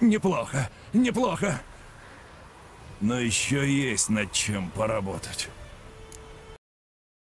Неплохо, неплохо. Но еще есть над чем поработать.